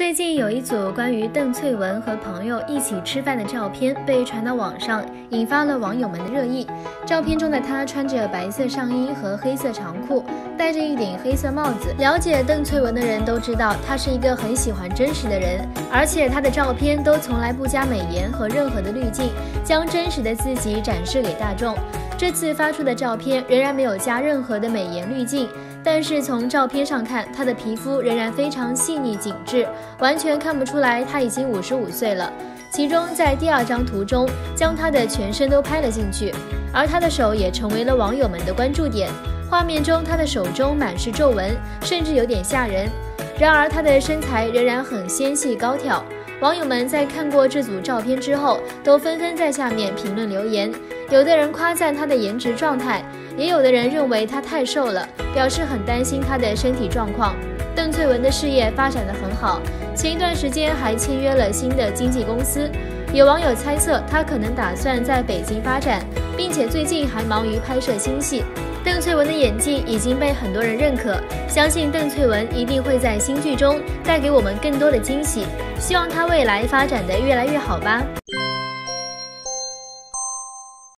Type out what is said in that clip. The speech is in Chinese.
最近有一组关于邓萃雯和朋友一起吃饭的照片被传到网上，引发了网友们的热议。照片中的她穿着白色上衣和黑色长裤，戴着一顶黑色帽子。了解邓萃雯的人都知道，她是一个很喜欢真实的人，而且她的照片都从来不加美颜和任何的滤镜，将真实的自己展示给大众。这次发出的照片仍然没有加任何的美颜滤镜，但是从照片上看，她的皮肤仍然非常细腻紧致，完全看不出来她已经五十五岁了。其中在第二张图中，将她的全身都拍了进去，而她的手也成为了网友们的关注点。画面中，她的手中满是皱纹，甚至有点吓人。然而，她的身材仍然很纤细高挑。网友们在看过这组照片之后，都纷纷在下面评论留言。有的人夸赞她的颜值状态，也有的人认为她太瘦了，表示很担心她的身体状况。邓萃雯的事业发展的很好，前一段时间还签约了新的经纪公司。有网友猜测，她可能打算在北京发展，并且最近还忙于拍摄新戏。邓萃雯的演技已经被很多人认可，相信邓萃雯一定会在新剧中带给我们更多的惊喜。希望她未来发展的越来越好吧。